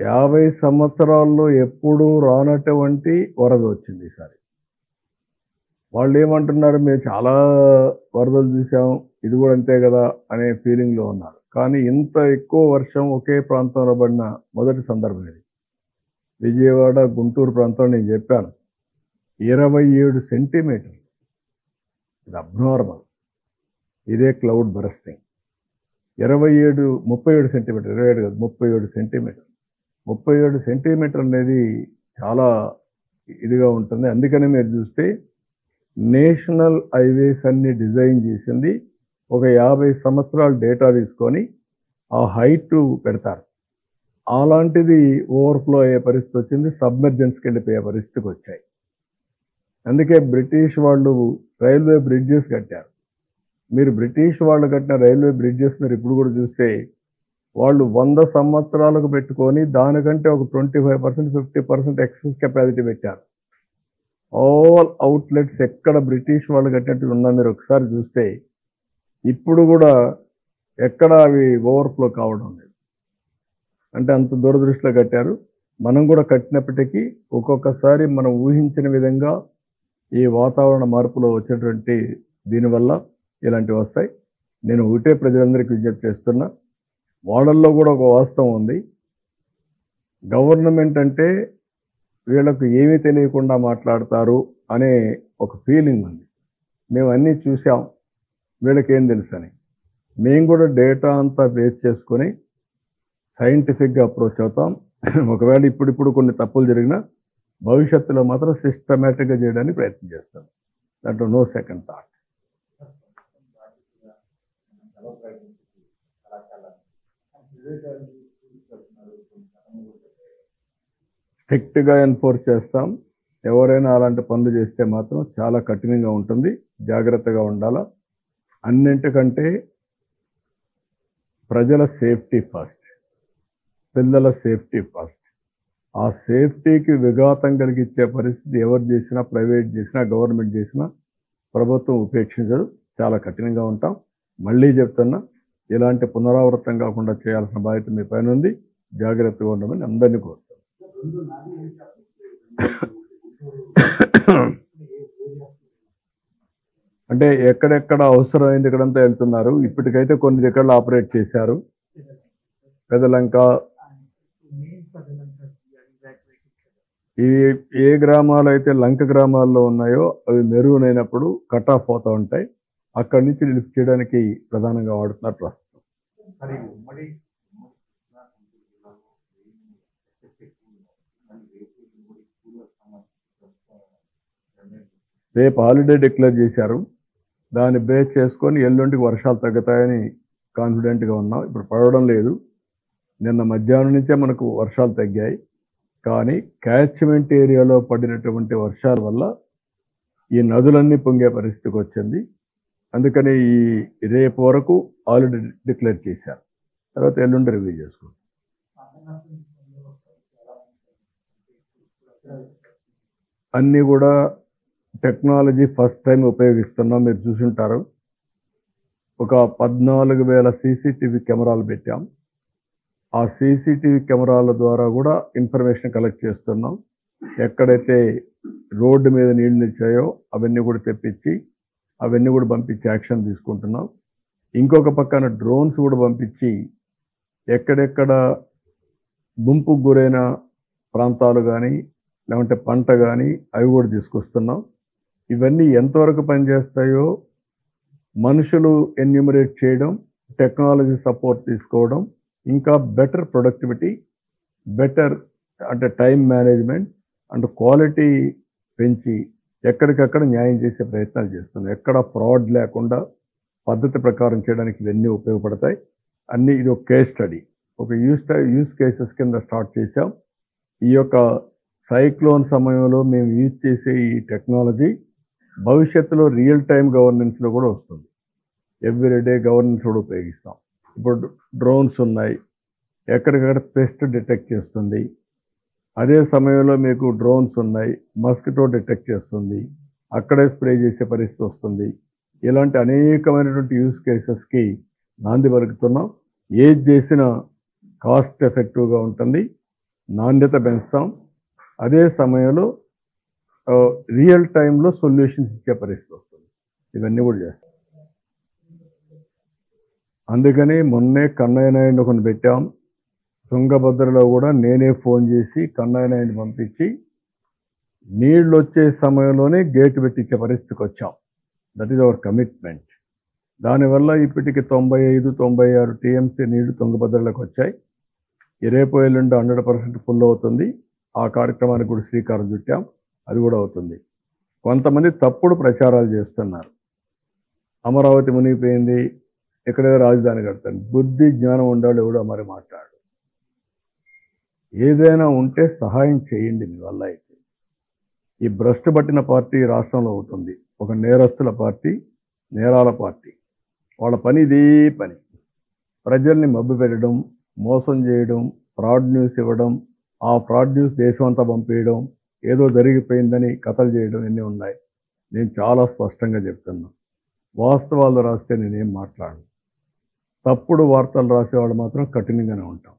యాభై సంవత్సరాల్లో ఎప్పుడూ రానటువంటి వరద వచ్చింది ఈసారి. వాళ్ళు ఏమంటున్నారు మేము చాలా వరదలు చూసాం ఇది కూడా అంతే కదా అనే ఫీలింగ్లో ఉన్నారు. కానీ ఇంత ఎక్కువ వర్షం ఒకే ప్రాంతంలో పడిన మొదటి సందర్భం ఇది. విజయవాడ గుంటూరు ప్రాంతం నేను చెప్పాను. ఇరవై ఏడు సెంటీమీటర్లు. ఇది అబ్నార్మల్. ఇదే క్లౌడ్ బరస్టింగ్. ఇరవై ఏడు ముప్పై ఏడు సెంటీమీటర్ ఇరవై ఏడు కాదు ముప్పై ఏడు సెంటీమీటర్ ముప్పై ఏడు సెంటీమీటర్ అనేది చాలా ఇదిగా ఉంటుంది. అందుకని మీరు చూస్తే నేషనల్ హైవేస్ అన్ని డిజైన్ చేసింది. ఒక యాభై సంవత్సరాల డేటా తీసుకొని ఆ హైట్ పెడతారు. అలాంటిది ఓవర్ఫ్లో అయ్యే పరిస్థితి వచ్చింది. సబ్మెర్జెన్స్కి వెళ్ళిపోయే పరిస్థితికి వచ్చాయి. అందుకే బ్రిటిష్ వాళ్ళు రైల్వే బ్రిడ్జెస్ కట్టారు. మీరు బ్రిటిష్ వాళ్ళు కట్టిన రైల్వే బ్రిడ్జెస్ మీరు ఇప్పుడు కూడా చూస్తే వాళ్ళు వంద సంవత్సరాలకు పెట్టుకొని దానికంటే ఒక twenty five percent fifty percent excess capacity పెట్టారు. ఆల్ అవుట్లెట్స్ ఎక్కడ బ్రిటిష్ వాళ్ళు కట్టినట్టు ఉన్నా మీరు ఒకసారి చూస్తే ఇప్పుడు కూడా ఎక్కడ అవి ఓవర్ఫ్లో కావడం లేదు. అంటే అంత దూరదృష్టిలో కట్టారు. మనం కూడా కట్టినప్పటికీ ఒక్కొక్కసారి మనం ఊహించిన విధంగా ఈ వాతావరణ మార్పులో వచ్చేటువంటి దీనివల్ల ఇలాంటివి వస్తాయి. నేను ఒకటే ప్రజలందరికీ విజ్ఞప్తి చేస్తున్నా. వాళ్ళల్లో కూడా ఒక వాస్తవం ఉంది. గవర్నమెంట్ అంటే వీళ్ళకు ఏమీ తెలియకుండా మాట్లాడతారు అనే ఒక ఫీలింగ్ ఉంది. మేము అన్నీ చూసాం వీళ్ళకి ఏం తెలుసని. మేము కూడా డేటా అంతా బేస్ చేసుకొని సైంటిఫిక్గా అప్రోచ్ అవుతాం. ఒకవేళ ఇప్పుడిప్పుడు కొన్ని తప్పులు జరిగినా భవిష్యత్తులో మాత్రం సిస్టమేటిక్గా చేయడానికి ప్రయత్నం చేస్తాం. దాంట్లో నో సెకండ్ థాట్. స్ట్రిక్ట్గా ఎన్ఫోర్స్ చేస్తాం. ఎవరైనా అలాంటి పనులు చేస్తే మాత్రం చాలా కఠినంగా ఉంటుంది. జాగ్రత్తగా ఉండాలా? అన్నింటికంటే ప్రజల సేఫ్టీ ఫస్ట్. పిల్లల సేఫ్టీ ఫస్ట్. ఆ సేఫ్టీకి విఘాతం కలిగించే పరిస్థితి ఎవరు చేసినా ప్రైవేట్ చేసినా గవర్నమెంట్ చేసినా ప్రభుత్వం ఉపేక్షించదు. చాలా కఠినంగా ఉంటాం. మళ్ళీ చెప్తున్నా ఇలాంటి పునరావృతం కాకుండా చేయాల్సిన బాధ్యత మీ పైన ఉంది. జాగ్రత్తగా ఉండమని అందరినీ కోరుతాను అంటే ఎక్కడెక్కడ అవసరమైంది ఇక్కడంతా వెళ్తున్నారు. ఇప్పటికైతే కొన్ని దగ్గర ఆపరేట్ చేశారు. పెదలంక ఇవి ఏ గ్రామాలు అయితే లంక గ్రామాల్లో ఉన్నాయో అవి మెరుగునైనప్పుడు కట్ ఆఫ్ అవుతూ ఉంటాయి. అక్కడి నుంచి లిఫ్ట్ చేయడానికి ప్రధానంగా వాడుతున్నారు ప్రస్తుతం. రేపు హాలిడే డిక్లేర్ చేశారు. దాన్ని బేస్ చేసుకొని ఎల్లుండికి వర్షాలు తగ్గుతాయని కాన్ఫిడెంట్గా ఉన్నాం. ఇప్పుడు పడవడం లేదు. నిన్న మధ్యాహ్నం నుంచే మనకు వర్షాలు తగ్గాయి. కానీ క్యాచ్మెంట్ ఏరియాలో పడినటువంటి వర్షాల వల్ల ఈ నదులన్నీ పొంగే పరిస్థితికి వచ్చింది. అందుకని ఈ రేపు వరకు ఆల్రెడీ డిక్లేర్ చేశారు. తర్వాత ఎల్లుండి రివ్యూ చేసుకోండి. అన్నీ కూడా టెక్నాలజీ ఫస్ట్ టైం ఉపయోగిస్తున్నాం మీరు చూసుంటారు. ఒక పద్నాలుగు వేల సీసీటీవీ కెమెరాలు పెట్టాం. ఆ సీసీటీవీ కెమెరాల ద్వారా కూడా ఇన్ఫర్మేషన్ కలెక్ట్ చేస్తున్నాం. ఎక్కడైతే రోడ్డు మీద నీళ్ళు నిచ్చాయో అవన్నీ కూడా తెప్పించి అవన్నీ కూడా పంపించి యాక్షన్ తీసుకుంటున్నాం. ఇంకొక పక్కన డ్రోన్స్ కూడా పంపించి ఎక్కడెక్కడ గుంపుకు గురైన ప్రాంతాలు కానీ లేకుంటే పంట కానీ అవి కూడా తీసుకొస్తున్నాం. ఇవన్నీ ఎంతవరకు పనిచేస్తాయో మనుషులు ఎన్యూమరేట్ చేయడం టెక్నాలజీ సపోర్ట్ తీసుకోవడం ఇంకా బెటర్ ప్రొడక్టివిటీ బెటర్ అంటే టైం మేనేజ్మెంట్ అండ్ క్వాలిటీ పెంచి ఎక్కడికక్కడ న్యాయం చేసే ప్రయత్నాలు చేస్తున్నాం. ఎక్కడ ఫ్రాడ్ లేకుండా పద్ధతి ప్రకారం చేయడానికి ఇవన్నీ ఉపయోగపడతాయి. అన్ని ఇది ఒక కేస్ స్టడీ ఒక యూస్ యూస్ కేసెస్ కింద స్టార్ట్ చేసాం ఈ యొక్క సైక్లోన్ సమయంలో మేము యూజ్ చేసే ఈ టెక్నాలజీ భవిష్యత్తులో రియల్ టైం గవర్నెన్స్లో కూడా వస్తుంది. ఎవ్రీడే గవర్నెన్స్ కూడా ఉపయోగిస్తాం. ఇప్పుడు డ్రోన్స్ ఉన్నాయి. ఎక్కడికక్కడ పెస్ట్ డిటెక్ట్ చేస్తుంది. అదే సమయంలో మీకు డ్రోన్స్ ఉన్నాయి మస్కిటో డిటెక్ట్ చేస్తుంది అక్కడే స్ప్రే చేసే పరిస్థితి వస్తుంది. ఇలాంటి అనేకమైనటువంటి యూస్ కేసెస్కి నాంది పలుకుతున్నాం. ఏది చేసినా కాస్ట్ ఎఫెక్టివ్గా ఉంటుంది నాణ్యత పెంచుతాం. అదే సమయంలో రియల్ టైంలో సొల్యూషన్స్ ఇచ్చే పరిస్థితి వస్తుంది. ఇవన్నీ కూడా చేస్తాం. అందుకని మొన్నే కన్నయ్య నాయుడు ఒకరిని పెట్టాం. తుంగభద్రలో కూడా నేనే ఫోన్ చేసి కన్నయ్య పంపించి నీళ్ళు వచ్చే సమయంలోనే గేట్ పెట్టించే పరిస్థితికి వచ్చాం. దట్ ఈజ్ అవర్ కమిట్మెంట్ దానివల్ల ఇప్పటికి తొంభై ఐదు తొంభై ఆరు టీఎంసీ నీళ్ళు తుంగభద్రలోకి వచ్చాయి. ఈ రేపు ఎల్లుండి హండ్రెడ్ పర్సెంట్ ఫుల్ అవుతుంది. ఆ కార్యక్రమానికి కూడా శ్రీకారం చుట్టాం. అది కూడా అవుతుంది. కొంతమంది తప్పుడు ప్రచారాలు చేస్తున్నారు. అమరావతి మునిగిపోయింది. ఇక్కడే రాజధాని కడతాను. బుద్ధి జ్ఞానం ఉండాలి ఎవడో మరి మాట్లాడు. ఏదైనా ఉంటే సహాయం చేయండి మీ వల్ల అయితే. ఈ భ్రష్టు పట్టిన పార్టీ రాష్ట్రంలో ఉంటుంది ఒక నేరస్తుల పార్టీ నేరాల పార్టీ. వాళ్ళ పని ఇదే పని. ప్రజల్ని మబ్బు పెట్టడం మోసం చేయడం ఫ్రాడ్ న్యూస్ ఇవ్వడం ఆ ఫ్రాడ్ న్యూస్ దేశమంతా పంపేయడం ఏదో జరిగిపోయిందని కథలు చేయడం ఇన్ని ఉన్నాయి. నేను చాలా స్పష్టంగా చెప్తున్నా. వాస్తవాలు రాస్తే నేనేం మాట్లాడను. తప్పుడు వార్తలు రాసేవాళ్ళు మాత్రం కఠినంగానే ఉంటాం.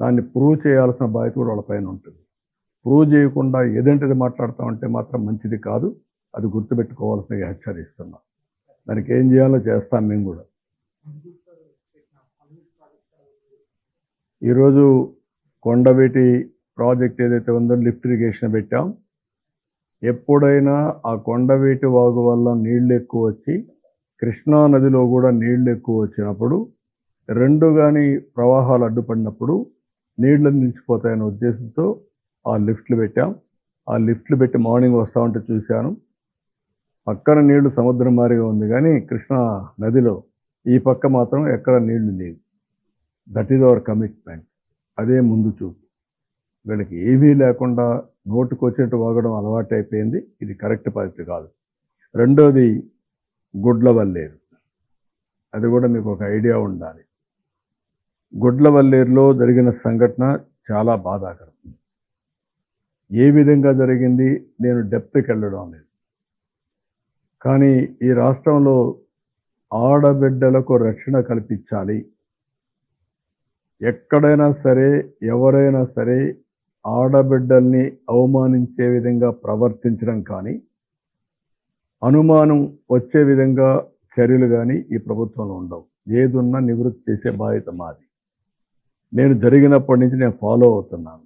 దాన్ని ప్రూవ్ చేయాల్సిన బాధ్యత కూడా వాళ్ళ పైన ఉంటుంది. ప్రూవ్ చేయకుండా ఏదంటిది మాట్లాడతామంటే మాత్రం మంచిది కాదు. అది గుర్తుపెట్టుకోవాల్సిన హెచ్చరిస్తున్నా దానికి ఏం చేయాలో చేస్తాం మేము కూడా. ఈరోజు కొండవీటి ప్రాజెక్ట్ ఏదైతే ఉందో లిఫ్ట్ ఇరిగేషన్ పెట్టాం. ఎప్పుడైనా ఆ కొండవీటి వాగు వల్ల నీళ్ళు ఎక్కువ వచ్చి కృష్ణా నదిలో కూడా నీళ్ళు ఎక్కువ వచ్చినప్పుడు రెండు కానీ ప్రవాహాలు అడ్డుపడినప్పుడు నీళ్ళు నిలిచిపోతాయనే ఉద్దేశంతో ఆ లిఫ్ట్లు పెట్టాం. ఆ లిఫ్ట్లు పెట్టి మార్నింగ్ వస్తా ఉంటే చూశాను. పక్కన నీళ్ళు సముద్రం మారిగా ఉంది కానీ కృష్ణా నదిలో ఈ పక్క మాత్రం ఎక్కడ నీళ్ళు లేవు. దట్ ఈజ్ అవర్ కమిట్మెంట్ అదే ముందు చూపు. వీళ్ళకి ఏమీ లేకుండా నోటుకు వచ్చినట్టు వాగడం అలవాటు అయిపోయింది. ఇది కరెక్ట్ పద్ధతి కాదు. రెండోది గుడ్ల వల్లేరు. అది కూడా మీకు ఒక ఐడియా ఉండాలి. గుడ్లవల్లేరులో జరిగిన సంఘటన చాలా బాధాకరం. ఏ విధంగా జరిగింది నేను డెప్త్కి వెళ్ళడం లేదు. కానీ ఈ రాష్ట్రంలో ఆడబిడ్డలకు రక్షణ కల్పించాలి. ఎక్కడైనా సరే ఎవరైనా సరే ఆడబిడ్డల్ని అవమానించే విధంగా ప్రవర్తించడం కానీ అనుమానం వచ్చే విధంగా చర్యలు కానీ ఈ ప్రభుత్వంలో ఉండవు. ఏదున్నా నివృత్తి చేసే బాధ్యత మాది. నేను జరిగినప్పటి నుంచి నేను ఫాలో అవుతున్నాను.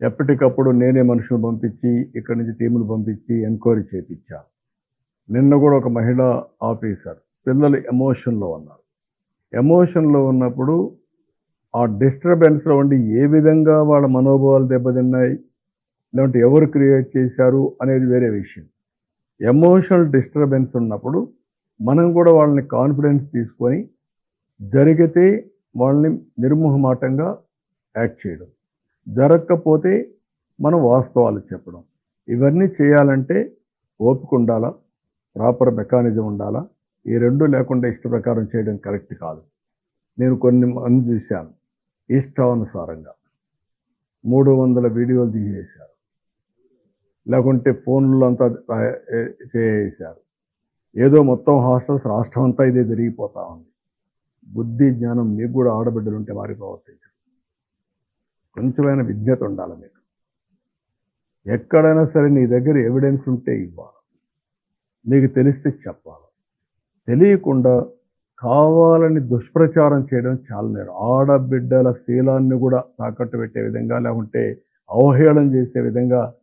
ఎప్పటికప్పుడు నేనే మనుషులు పంపించి ఇక్కడి నుంచి టీములు పంపించి ఎంక్వైరీ చేయించాను నిన్న కూడా ఒక మహిళా ఆఫీసర్ పిల్లలు ఎమోషన్లో ఉన్నారు. ఎమోషన్లో ఉన్నప్పుడు ఆ డిస్టర్బెన్స్లో ఉండి ఏ విధంగా వాళ్ళ మనోభావాలు దెబ్బతిన్నాయి లేదంటే ఎవరు క్రియేట్ చేశారు అనేది వేరే విషయం. ఎమోషనల్ డిస్టర్బెన్స్ ఉన్నప్పుడు మనం కూడా వాళ్ళని కాన్ఫిడెన్స్ తీసుకొని జరిగితే వాళ్ళని నిర్మోహమాటంగా యాక్ట్ చేయడం. జరగకపోతే మనం వాస్తవాలు చెప్పడం. ఇవన్నీ చేయాలంటే ఓపిక ఉండాలా? ప్రాపర్ మెకానిజం ఉండాలా? ఈ రెండు లేకుండా ఇష్ట ప్రకారం చేయడం కరెక్ట్ కాదు. నేను కొన్ని మంది చూశాను. ఇష్టానుసారంగా మూడు వందల వీడియోలు తీసేశారు. లేకుంటే ఫోన్లో అంతా చేసేసారు ఏదో మొత్తం హాస్టల్స్ రాష్ట్రం అంతా ఇదే జరిగిపోతా ఉంది. బుద్ధి జ్ఞానం మీకు కూడా ఆడబిడ్డలు ఉంటే వారికి ప్రవర్తించు కొంచెమైన విజ్ఞత ఉండాలి మీకు. ఎక్కడైనా సరే నీ దగ్గర ఎవిడెన్స్ ఉంటే ఇవ్వాలి. నీకు తెలిస్తే చెప్పాలి. తెలియకుండా కావాలని దుష్ప్రచారం చేయడం చాలా నేరం. ఆడబిడ్డల శీలాన్ని కూడా తాకట్టు పెట్టే విధంగా లేకుంటే అవహేళన చేసే విధంగా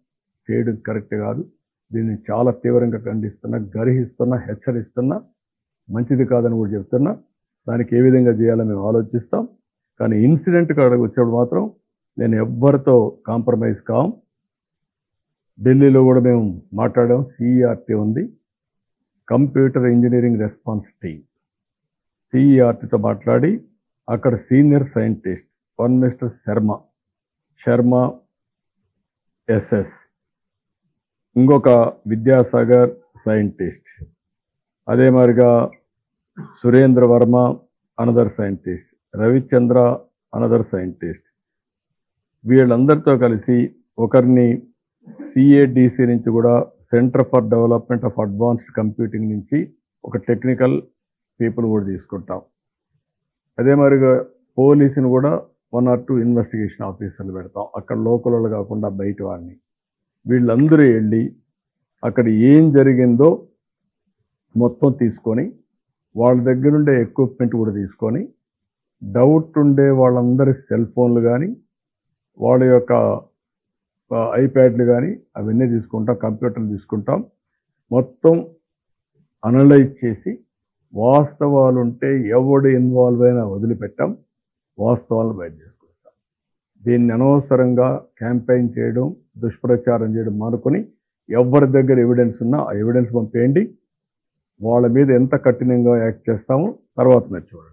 చేయడం కరెక్ట్ కాదు. దీన్ని చాలా తీవ్రంగా ఖండిస్తున్నా గర్హిస్తున్నా హెచ్చరిస్తున్నా మంచిది కాదని కూడా చెప్తున్నా. దానికి ఏ విధంగా చేయాలో మేము ఆలోచిస్తాం. కానీ ఇన్సిడెంట్ కాడకు వచ్చేప్పుడు మాత్రం నేను ఎవ్వరితో కాంప్రమైజ్ కాం. ఢిల్లీలో కూడా మేము మాట్లాడాం. సిఈఆర్టీ ఉంది. Computer engineering response team. సిఈఆర్టీతో మాట్లాడి అక్కడ senior scientist one mister Sharma Sharma S ఇంకొక విద్యాసాగర్ సైంటిస్ట్. అదే మాదిరిగా Surendra Varma another scientist Ravichandra another scientist వీళ్ళందరితో కలిసి ఒకరిని సిఏడిసి నుంచి కూడా centre for development of advanced computing నుంచి ఒక టెక్నికల్ పీపుల్ కూడా తీసుకుంటాం. అదే మరిగా పోలీసుని కూడా వన్ ఆర్ టూ ఇన్వెస్టిగేషన్ ఆఫీసర్లు పెడతాం. అక్కడ లోకల్ వాళ్ళు కాకుండా బయట వాడిని వీళ్ళందరూ వెళ్ళి అక్కడ ఏం జరిగిందో మొత్తం తీసుకొని వాళ్ళ దగ్గర ఉండే ఎక్విప్మెంట్ కూడా తీసుకొని డౌట్ ఉండే వాళ్ళందరి సెల్ ఫోన్లు కానీ వాళ్ళ యొక్క ఐప్యాడ్లు కానీ అవన్నీ తీసుకుంటాం కంప్యూటర్లు తీసుకుంటాం. మొత్తం అనలైజ్ చేసి వాస్తవాలు ఉంటే ఎవడు ఇన్వాల్వ్ అయినా వదిలిపెట్టాం వాస్తవాలను బయట చేసుకుంటాం దీన్ని అనవసరంగా క్యాంపెయిన్ చేయడం దుష్ప్రచారం చేయడం మానుకొని ఎవరి దగ్గర ఎవిడెన్స్ ఉన్నా ఆ ఎవిడెన్స్ పంపేయండి. వాళ్ళ మీద ఎంత కఠినంగా యాక్ట్ చేస్తామో తర్వాత చూడండి.